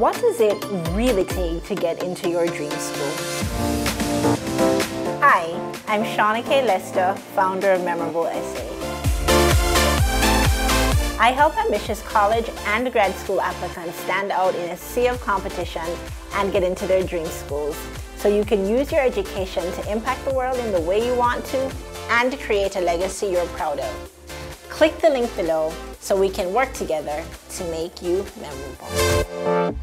What does it really take to get into your dream school? Hi, I'm Shauna K. Lester, founder of Memorable Essay. I help ambitious college and grad school applicants stand out in a sea of competition and get into their dream schools so you can use your education to impact the world in the way you want to and create a legacy you're proud of. Click the link below so we can work together to make you memorable.